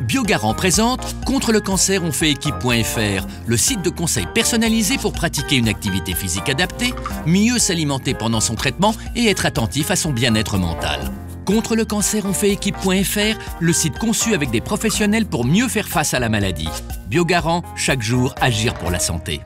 Biogarant présente Contre le cancer, on fait équipe.fr, le site de conseil personnalisé pour pratiquer une activité physique adaptée, mieux s'alimenter pendant son traitement et être attentif à son bien-être mental. Contre le cancer, on fait équipe.fr, le site conçu avec des professionnels pour mieux faire face à la maladie. Biogarant, chaque jour, agir pour la santé.